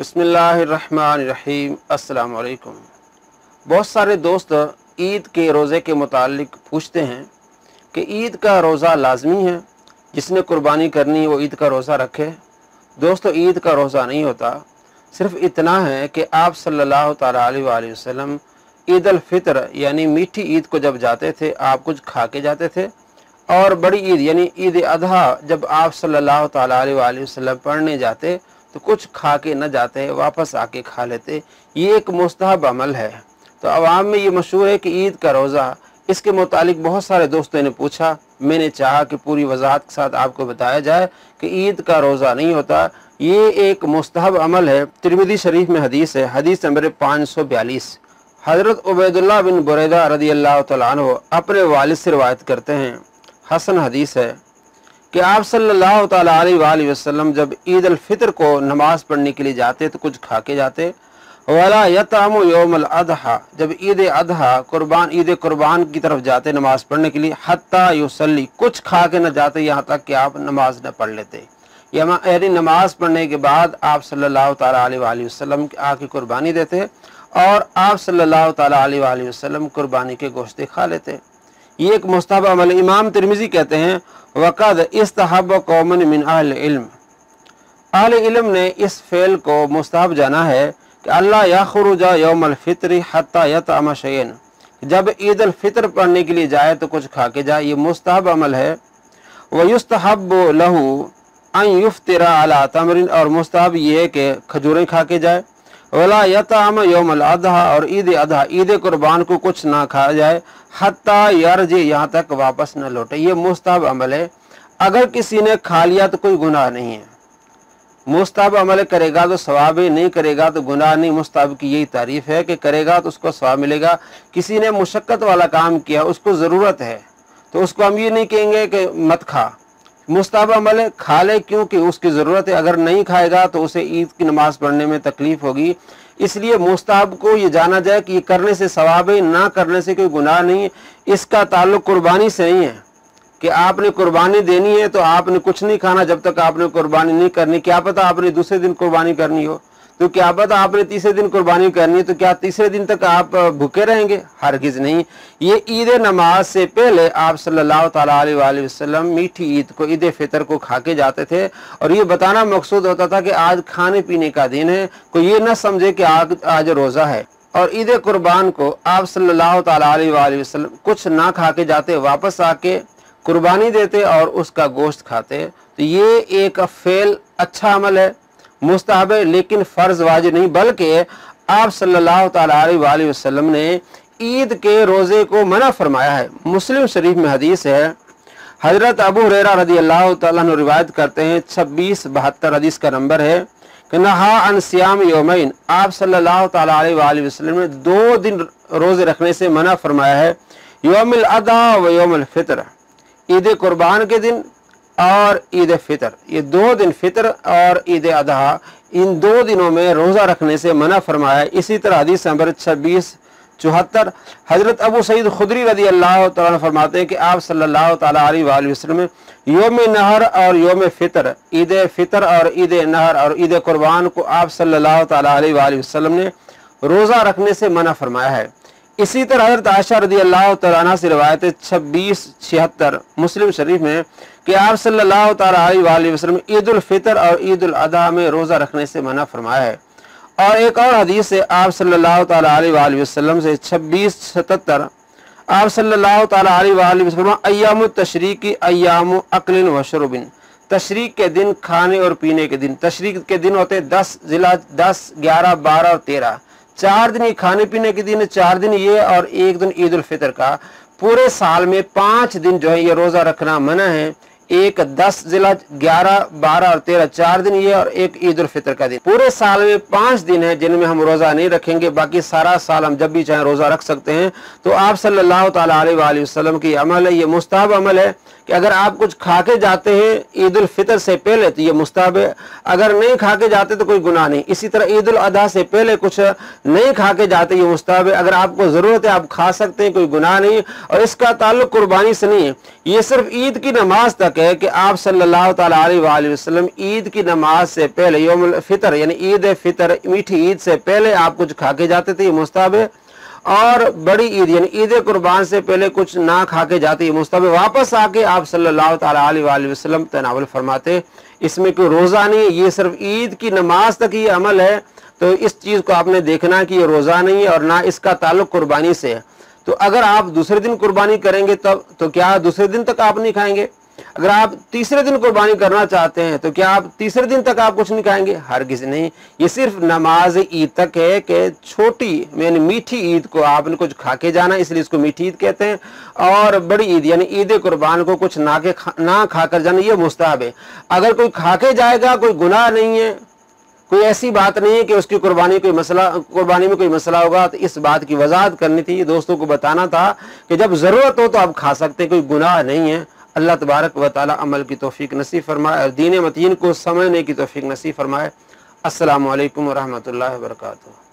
بسم اللہ الرحمن الرحیم، السلام علیکم۔ بہت سارے دوست عید کے روزے کے متعلق پوچھتے ہیں کہ عید کا روزہ لازمی ہے، جس نے قربانی کرنی وہ عید کا روزہ رکھے۔ دوستو عید کا روزہ نہیں ہوتا، صرف اتنا ہے کہ آپ صلی اللہ تعالیٰ علیہ وآلہ وسلم عید الفطر یعنی میٹھی عید کو جب جاتے تھے، آپ کچھ کھا کے جاتے تھے۔ اور بڑی عید یعنی عید اضحیٰ، جب آپ صلی اللہ تعالیٰ علیہ وآلہ وسلم پڑھنے جاتے تو کچھ کھا کے نہ جاتے، واپس آ کے کھا لیتے۔ یہ ایک مستحب عمل ہے۔ تو عوام میں یہ مشہور ہے کہ عید کا روزہ، اس کے متعلق بہت سارے دوستوں نے پوچھا۔ میں نے چاہا کہ پوری وضاحت کے ساتھ آپ کو بتایا جائے کہ عید کا روزہ نہیں ہوتا۔ یہ ایک مستحب عمل ہے۔ ترمیدی شریف میں حدیث ہے، حدیث نمبر پانچ سو بیالیس۔ حضرت عبید اللہ بن بریدہ رضی اللہ تعالیٰ عنہ اپنے والد سے روایت کرتے ہیں۔ حسن حدیث ہے۔ کہ آپ صلی اللہ تعالیٰ علیہ وآلہ وسلم جب عید الفطر کو نماز پڑھنے کے لیے جاتے تو کچھ کھا کے جاتے۔ ولا یتام یوم الاضحیٰ جب عید اضحیٰ، قربان، عید قربان کی طرف جاتے نماز پڑھنے کے لیے حتیٰ یوسلی کچھ کھا کے نہ جاتے یہاں تک کہ آپ نماز نہ پڑھ لیتے۔ یعنی نماز پڑھنے کے بعد آپ صلی اللہ تعالیٰ علیہ وآلہ وسلم آ کے قربانی دیتے اور آپ صلی اللہ تعالیٰ علیہ وآلہ وسلم قربانی کے گوشتے کھا لیتے۔ یہ ایک مستحب عمل امام ترمیزی کہتے ہیں، وقد استحب قومن من اہل علم اہل علم نے اس فعل کو مستحب جانا ہے کہ اللہ یا خروجہ یوم الفطری حتیٰ یتعم شعین جب عید الفطر پڑھنے کے لیے جائے تو کچھ کھا کے جائے، یہ مستحب عمل ہے۔ وَيُسْتَحَبُّ لَهُ ان یفترا علی تمرین اور مستحب یہ ہے کہ کھجوریں کھا کے جائے۔ ولا یتعم یوم الاضحیٰ اور عید اضحیٰ، عید قربان کو کچھ نہ کھا جائے، حتیٰ یرج یہاں تک واپس نہ لوٹے۔ یہ مستحب عمل ہے۔ اگر کسی نے کھا لیا تو کوئی گناہ نہیں ہے۔ مستحب عمل کرے گا تو ثواب ہی نہیں کرے گا تو گناہ نہیں۔ مستحب کی یہی تعریف ہے کہ کرے گا تو اس کو ثواب ملے گا۔ کسی نے مشقت والا کام کیا، اس کو ضرورت ہے۔ تو اس کو ہم یہ نہیں کہیں گے کہ مت کھا۔ مستحب عمل کھا لے کیونکہ اس کی ضرورت ہے۔ اگر نہیں کھائے گا تو اسے عید کی نماز پڑھنے میں تکلیف ہوگی۔ اس لیے مستحب کو یہ جانا جائے کہ یہ کرنے سے ثواب ہے نہ کرنے سے کوئی گناہ نہیں۔ ہے اس کا تعلق قربانی سے نہیں ہے کہ آپ نے قربانی دینی ہے تو آپ نے کچھ نہیں کھانا جب تک آپ نے قربانی نہیں کرنی۔ کیا پتا آپ نے دوسرے دن قربانی کرنی ہو۔ تو کیا پتا آپ نے تیسرے دن قربانی کرنی ہے تو کیا تیسرے دن تک آپ بھوکے رہیں گے؟ ہرگز نہیں۔ یہ عید نماز سے پہلے آپ صلی اللہ تعالیٰ علیہ وآلہ وسلم میٹھی عید کو، عید فطر کو کھا کے جاتے تھے اور یہ بتانا مقصود ہوتا تھا کہ آج کھانے پینے کا دن ہے، کوئی یہ نہ سمجھے کہ آج آج روزہ ہے۔ اور عید قربان کو آپ صلی اللہ تعالیٰ علیہ وآلہ وسلم کچھ نہ کھا کے جاتے، واپس آ کے قربانی دیتے اور اس کا گوشت کھاتے۔ تو یہ ایک فعل اچھا عمل ہے۔ مستحب ہے، لیکن فرض واجب نہیں، بلکہ آپ صلی اللہ تعالیٰ علیہ وآلہ وسلم نے عید کے روزے کو منع فرمایا ہے۔ مسلم شریف میں حدیث ہے، حضرت ابو ریرا رضی اللہ تعالیٰ نے روایت کرتے ہیں، چھبیس بہتر حدیث کا نمبر ہے کہ نہا ان سیام یومین۔ آپ صلی اللہ تعالیٰ علیہ وآلہ وسلم نے دو دن روزے رکھنے سے منع فرمایا ہے، یوم الاضحیٰ و یوم الفطر۔ عید قربان کے دن اور عید فطر۔ یہ دو دن فطر اور عید اضحیٰ، ان دو دنوں میں روزہ رکھنے سے منع فرمایا۔ اسی طرح حدیث نمبر چھبیس، چوہتر، حضرت ابو سعید خدری رضی اللہ تعالیٰ فرماتے ہیں کہ آپ صلی اللہ تعالیٰ علیہ وآلہ وسلم یوم نہر اور یوم فطر، عید فطر اور عید نہر اور عید قربان کو آپ صلی اللہ تعالیٰ علیہ وآلہ وسلم نے روزہ رکھنے سے منع فرمایا ہے۔ اسی طرح حضرت عائشہ رضی اللہ تعالیٰ سے روایت چھبیس، چھہتر، مسلم شریف میں کہ آپ صلی اللہ تعالیٰ علیہ وآلہ وسلم عید الفطر اور عید الاضحیٰ میں روزہ رکھنے سے منع فرمایا ہے۔ اور ایک اور حدیث سے آپ صلی اللہ تعالیٰ علیہ وآلہ وسلم سے چھبیس ستتر، آپ صلی اللہ تعالیٰ علیہ وآلہ وسلم ایام التشریقی ایام اقل و شربن تشریق کے دن کھانے اور پینے کے دن۔ تشریق کے دن ہوتے دس، ضلع دس، گیارہ، بارہ اور تیرہ۔ چار دن یہ کھانے پینے کے دن، چار دن یہ اور ایک دن عید الفطر کا۔ پورے سال میں پانچ دن جو ہے یہ روزہ رکھنا منع ہے۔ ایک دس ضلع گیارہ، بارہ اور تیرہ، چار دن یہ اور ایک عید الفطر کا دن۔ پورے سال میں پانچ دن ہے جن میں ہم روزہ نہیں رکھیں گے، باقی سارا سال ہم جب بھی چاہیں روزہ رکھ سکتے ہیں۔ تو آپ صلی اللہ تعالیٰ علیہ وآلہ وسلم کی عمل ہے، یہ مستحب عمل ہے کہ اگر آپ کچھ کھا کے جاتے ہیں عید الفطر سے پہلے تو یہ مستحب ہے۔ اگر نہیں کھا کے جاتے تو کوئی گناہ نہیں۔ اسی طرح عید الاضحیٰ سے پہلے کچھ نہیں کھا کے جاتے، یہ مستحب ہے۔ اگر آپ کو ضرورت ہے، آپ کھا سکتے ہیں، کوئی گناہ نہیں۔ اور اس کا تعلق قربانی سے نہیں ہے۔ یہ صرف عید کی نماز تک ہے کہ آپ صلی اللہ تعالیٰ علیہ وآلہ وسلم عید کی نماز سے پہلے یوم الفطر یعنی عید فطر، میٹھی عید سے پہلے آپ کچھ کھا کے جاتے تھے، یہ مستحب ہے۔ اور بڑی عید یعنی عید قربان سے پہلے کچھ نہ کھا کے جاتی ہے۔ واپس آ کے آپ صلی اللہ تعالیٰ علیہ وآلہ وسلم تناول فرماتے، اس میں کوئی روزہ نہیں ہے، یہ صرف عید کی نماز تک یہ عمل ہے۔ تو اس چیز کو آپ نے دیکھنا کہ یہ روزہ نہیں ہے اور نہ اس کا تعلق قربانی سے ہے۔ تو اگر آپ دوسرے دن قربانی کریں گے تب، تو کیا دوسرے دن تک آپ نہیں کھائیں گے؟ اگر آپ تیسرے دن قربانی کرنا چاہتے ہیں تو کیا آپ تیسرے دن تک آپ کچھ نہیں کھائیں گے؟ ہر کسی نہیں۔ یہ صرف نماز عید تک ہے کہ چھوٹی یعنی میٹھی عید کو آپ نے کچھ کھا کے جانا، اس لیے اس کو میٹھی عید کہتے ہیں۔ اور بڑی عید یعنی عید قربان کو کچھ نہ کے نہ کھا کر جانا، یہ مستحب ہے۔ اگر کوئی کھا کے جائے گا، کوئی گناہ نہیں ہے، کوئی ایسی بات نہیں ہے کہ اس کی قربانی کوئی مسئلہ، قربانی میں کوئی مسئلہ ہوگا، تو اس بات کی وضاحت کرنی تھی۔ دوستوں کو بتانا تھا کہ جب ضرورت ہو تو آپ کھا سکتے کوئی گناہ نہیں ہے۔ اللہ تبارک و تعالی عمل کی توفیق نصیب فرمائے اور دین متین کو سمجھنے کی توفیق نصیب فرمائے۔ السلام علیکم ورحمۃ اللہ وبرکاتہ۔